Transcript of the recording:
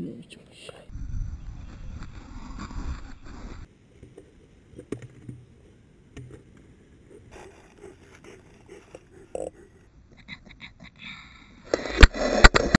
Ne Büyütmüş.